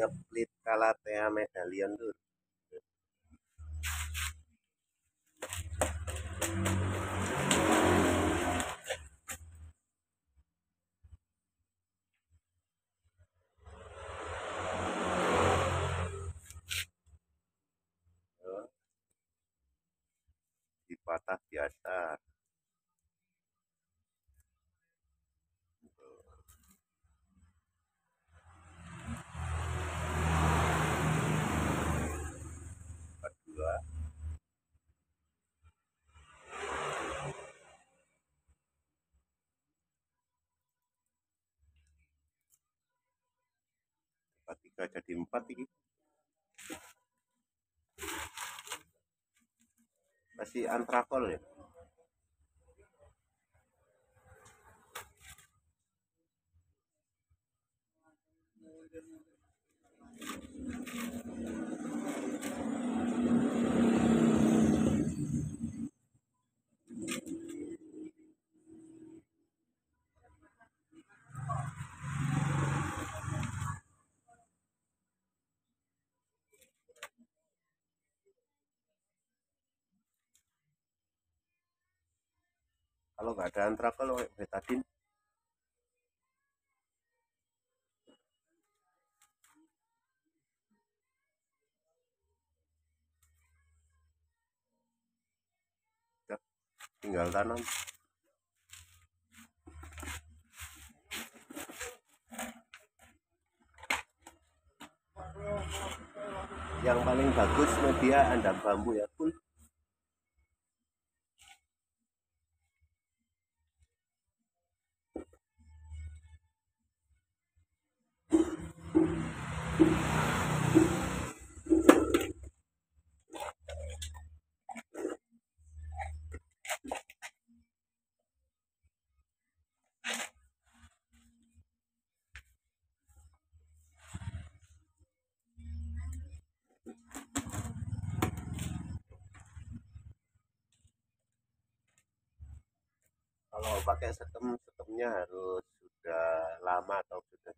nyeplit kalatea medalion tuh. Dipatah biasa kedua tiga jadi empat ini. Masih antrakol ya kalau nggak ada antrakol betadin tinggal tanam. Yang paling bagus media andam bambu ya pun kalau pakai setem setemnya harus sudah lama atau sudah